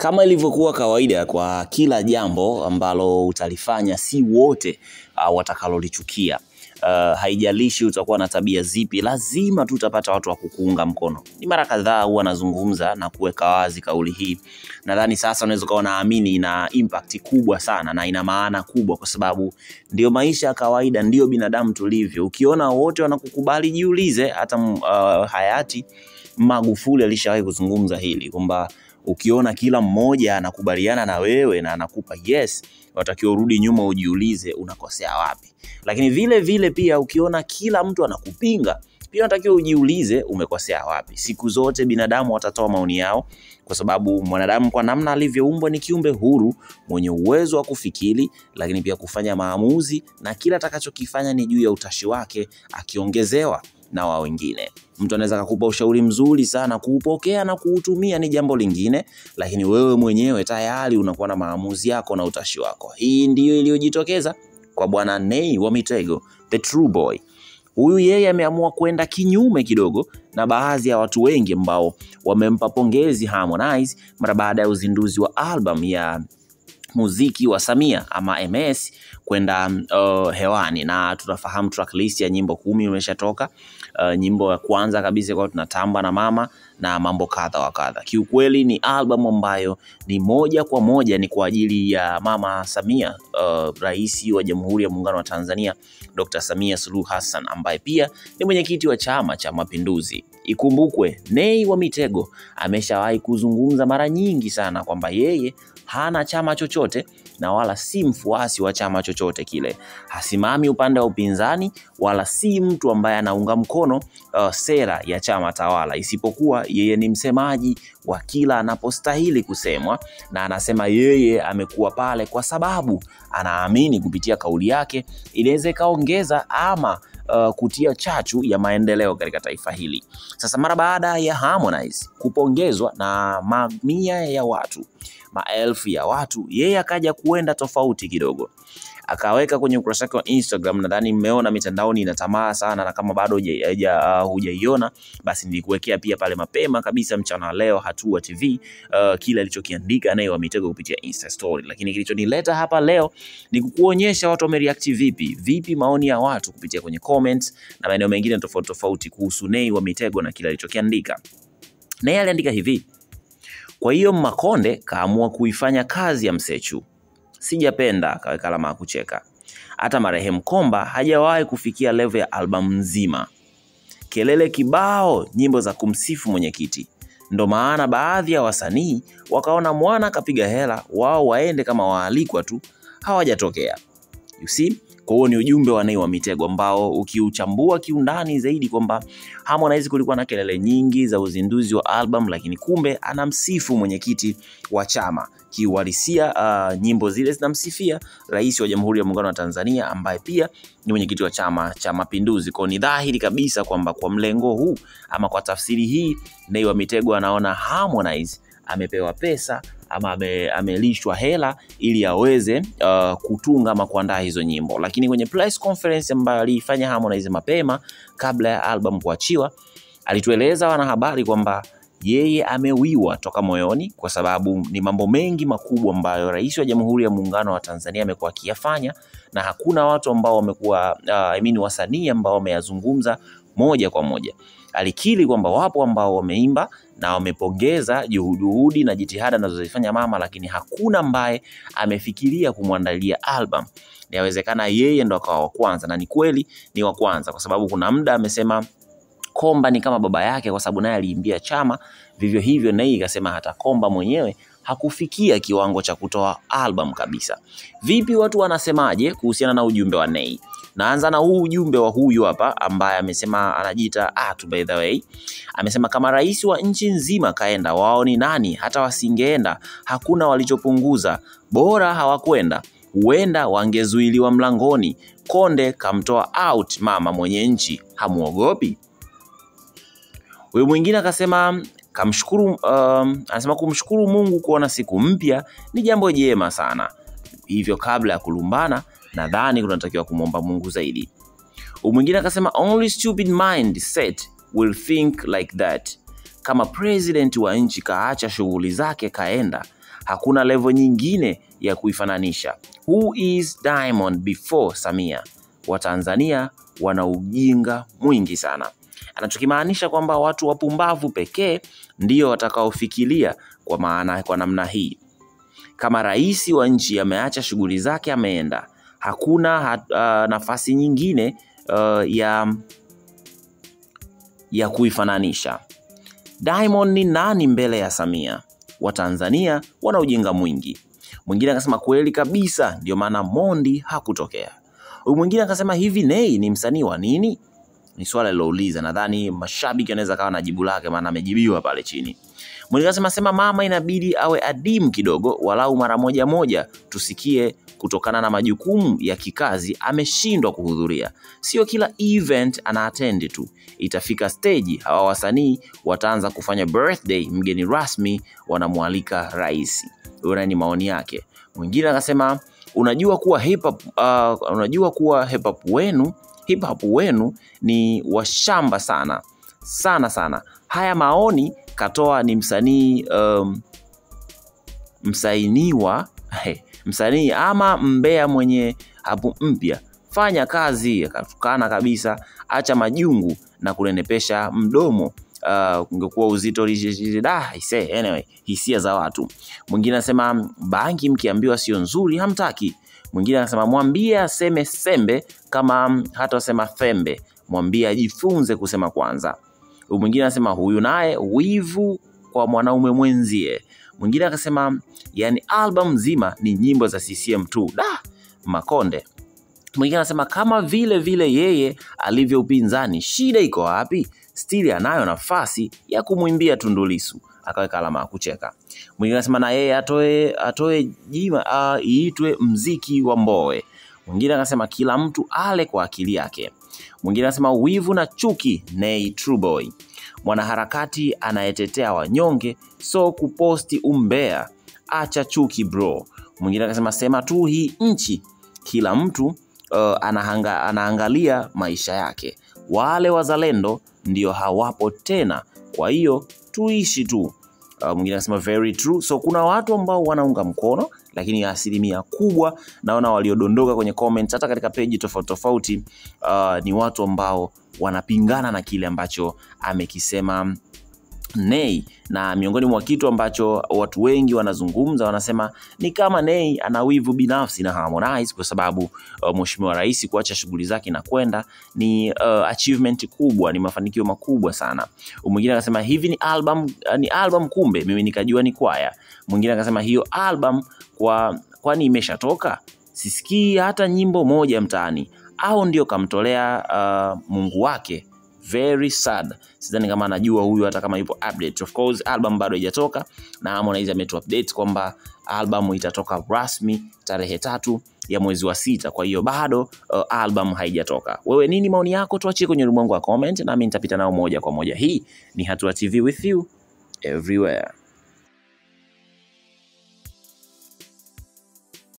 Kama ilivyokuwa kawaida kwa kila jambo ambalo utalifanya, si wote uh, watakalolichukia. Uh, haijalishi utakuwa na tabia zipi, lazima tu utapata watu wa kukuunga mkono. Ni mara kadhaa huwa nazungumza na kuweka wazi kauli hii. Nadhani sasa unaweza ukawa naamini ina impact kubwa sana na ina maana kubwa, kwa sababu ndio maisha ya kawaida, ndio binadamu tulivyo. Ukiona wote wanakukubali, jiulize. Hata uh, hayati Magufuli alishawahi kuzungumza hili kwamba ukiona kila mmoja anakubaliana na wewe na anakupa yes, unatakiwa urudi nyuma ujiulize unakosea wapi. Lakini vile vile pia ukiona kila mtu anakupinga pia unatakiwa ujiulize umekosea wapi. Siku zote binadamu watatoa maoni yao, kwa sababu mwanadamu kwa namna alivyoumbwa ni kiumbe huru mwenye uwezo wa kufikiri, lakini pia kufanya maamuzi, na kila atakachokifanya ni juu ya utashi wake, akiongezewa na wa wengine. Mtu anaweza kukupa ushauri mzuri sana, kuupokea na kuutumia ni jambo lingine, lakini wewe mwenyewe tayari unakuwa na maamuzi yako na utashi wako. Hii ndiyo iliyojitokeza kwa bwana Nay wa Mitego, the true boy. Huyu yeye ameamua kwenda kinyume kidogo na baadhi ya watu wengi ambao wamempa pongezi Harmonize mara baada ya uzinduzi wa album ya muziki wa Samia ama MS kwenda uh, hewani na tunafahamu tracklist ya nyimbo kumi imeshatoka. Uh, nyimbo ya kwanza kabisa kwa tunatamba na mama na mambo kadha wa kadha. Kiukweli ni albamu ambayo ni moja kwa moja ni kwa ajili ya mama Samia, uh, rais wa Jamhuri ya Muungano wa Tanzania Dr. Samia Suluhu Hassan ambaye pia ni mwenyekiti wa Chama cha Mapinduzi. Ikumbukwe Nay wa Mitego ameshawahi kuzungumza mara nyingi sana kwamba yeye hana chama chochote na wala si mfuasi wa chama chochote kile, hasimami upande wa upinzani wala si mtu ambaye anaunga mkono uh, sera ya chama tawala, isipokuwa yeye ni msemaji wa kila anapostahili kusemwa, na anasema yeye amekuwa pale kwa sababu anaamini kupitia kauli yake inaweza ikaongeza ama uh, kutia chachu ya maendeleo katika taifa hili. Sasa mara baada ya Harmonize kupongezwa na mamia ya watu maelfu ya watu, yeye akaja kuenda tofauti kidogo, akaweka kwenye ukurasa wake wa Instagram. Nadhani mmeona mitandaoni inatamaa sana, na kama bado hujaiona uh, basi nilikuwekea pia pale mapema kabisa mchana wa leo Hatua TV uh, kile alichokiandika naye wa Mitego kupitia Insta story. Lakini kilichonileta hapa leo ni kukuonyesha watu wamereact vipi, vipi maoni ya watu kupitia kwenye comments na maeneo mengine tofauti tofauti kuhusu Nay wa Mitego na kile alichokiandika. Nay aliandika hivi: kwa hiyo Makonde kaamua kuifanya kazi ya Msechu. Sijapenda, akaweka alama ya kucheka. Hata marehemu Komba hajawahi kufikia level ya albamu nzima, kelele kibao, nyimbo za kumsifu mwenyekiti. Ndo maana baadhi ya wasanii wakaona mwana kapiga hela, wao waende kama waalikwa tu, hawajatokea. You see? Kwa hiyo ni ujumbe wa Nay wa Mitego ambao ukiuchambua kiundani zaidi kwamba Harmonize kulikuwa na kelele nyingi za uzinduzi wa album, lakini kumbe anamsifu mwenyekiti wa chama. Kiuhalisia uh, nyimbo zile zinamsifia rais wa Jamhuri ya Muungano wa Tanzania ambaye pia ni mwenyekiti wa Chama cha Mapinduzi. Kwa ni dhahiri kabisa kwamba kwa mlengo huu ama kwa tafsiri hii, Nay wa Mitego anaona Harmonize amepewa pesa ama ame, amelishwa hela ili aweze uh, kutunga ama kuandaa hizo nyimbo. Lakini kwenye press conference ambayo aliifanya Harmonize mapema kabla ya album kuachiwa, alitueleza wanahabari kwamba yeye amewiwa toka moyoni, kwa sababu ni mambo mengi makubwa ambayo rais wa Jamhuri ya Muungano wa Tanzania amekuwa akiyafanya, na hakuna watu ambao wamekuwa uh, I mean wasanii ambao wameyazungumza moja kwa moja. Alikiri kwamba wapo ambao wameimba na wamepongeza juhudi na jitihada anazozifanya mama, lakini hakuna ambaye amefikiria kumwandalia album. Inawezekana yeye ndo akawa wa kwanza, na ni kweli ni wa kwanza, kwa sababu kuna muda amesema Komba ni kama baba yake, kwa sababu naye aliimbia chama. Vivyo hivyo Nay ikasema hata Komba mwenyewe hakufikia kiwango cha kutoa album kabisa. Vipi, watu wanasemaje kuhusiana na ujumbe wa Nay? Naanza na huu ujumbe wa huyu hapa ambaye amesema anajiita Atu, by the way, amesema kama rais wa nchi nzima kaenda, wao ni nani? Hata wasingeenda hakuna walichopunguza, bora hawakwenda, huenda wangezuiliwa mlangoni. Konde kamtoa out mama mwenye nchi, hamuogopi? Huyu mwingine akasema kamshukuru, um, anasema kumshukuru Mungu kuona siku mpya ni jambo jema sana, hivyo kabla ya kulumbana nadhani kunatakiwa kumwomba Mungu zaidi. Mwingine akasema only stupid mind set will think like that. Kama president wa nchi kaacha shughuli zake kaenda, hakuna levo nyingine ya kuifananisha. Who is Diamond before Samia? Watanzania wana ujinga mwingi sana. Anachokimaanisha kwamba watu wapumbavu pekee ndio watakaofikiria kwa maana kwa namna hii. Kama rais wa nchi ameacha shughuli zake ameenda, hakuna ha, uh, nafasi nyingine uh, ya ya kuifananisha. Diamond ni nani mbele ya Samia? Watanzania wana ujinga mwingi. Mwingine akasema kweli kabisa, ndio maana Mondi hakutokea. Huyu mwingine akasema hivi, nei ni msanii wa nini? Ni swala lilouliza, nadhani mashabiki anaweza kawa na jibu lake, maana amejibiwa pale chini. Mwingine anasema sema mama inabidi awe adimu kidogo, walau mara moja moja tusikie kutokana na majukumu ya kikazi ameshindwa kuhudhuria. Sio kila event ana attend tu, itafika stage hawa wasanii wataanza kufanya birthday, mgeni rasmi wanamwalika rais. Huyo ni maoni yake. Mwingine akasema unajua kuwa hip hop, uh, unajua kuwa hip hop wenu hip hop wenu ni washamba sana sana sana. Haya maoni katoa ni msanii um, msainiwa hey, msanii ama mbea mwenye hapu mpya, fanya kazi. Akatukana kabisa, acha majungu na kunenepesha mdomo. Uh, ungekuwa uzito da, ise, anyway, hisia za watu. Mwingine anasema bangi mkiambiwa sio nzuri hamtaki. Mwingine anasema mwambie aseme sembe kama hata asema fembe, mwambie ajifunze kusema kwanza. Mwingine anasema huyu naye wivu kwa mwanaume mwenzie. Mwingine akasema yani album nzima ni nyimbo za CCM tu da Makonde. Mwingine anasema kama vile vile yeye alivyo upinzani, shida iko wapi? Stili anayo nafasi ya kumwimbia Tundu Lissu, akaweka alama ya kucheka. Mwingine anasema na yeye atoe atoe jima uh, iitwe mziki wa Mbowe. Mwingine akasema kila mtu ale kwa akili yake. Mwingine anasema wivu na chuki, Nay Trueboy mwanaharakati anayetetea wanyonge, so kuposti umbea, acha chuki bro. Mwingine akasema sema tu hii nchi kila mtu uh, anahanga, anaangalia maisha yake, wale wazalendo ndio hawapo tena, kwa hiyo tuishi tu. Uh, mwingine anasema very true. So kuna watu ambao wanaunga mkono, lakini asilimia kubwa naona waliodondoka kwenye comments hata katika peji tofauti tofauti, uh, ni watu ambao wanapingana na kile ambacho amekisema Nay, na miongoni mwa kitu ambacho watu wengi wanazungumza wanasema ni kama Nay ana wivu binafsi na Harmonize kwa sababu uh, Mheshimiwa Rais kuacha shughuli zake na kwenda ni uh, achievement kubwa, ni mafanikio makubwa sana. Mwingine akasema hivi ni album, uh, ni album kumbe mimi nikajua ni kwaya. Mwingine akasema hiyo album kwa kwani imeshatoka, sisikii hata nyimbo moja mtaani, au ndio kamtolea uh, Mungu wake very sad. Sidhani kama anajua huyu hata kama yupo update. Of course album bado haijatoka na Harmonize ametu update kwamba album itatoka rasmi tarehe tatu ya mwezi wa sita. Kwa hiyo bado uh, album haijatoka. Wewe nini maoni yako? Tuachie kwenye ulimwengu wa comment, nami nitapita nao moja kwa moja. Hii ni Hatua TV with you everywhere.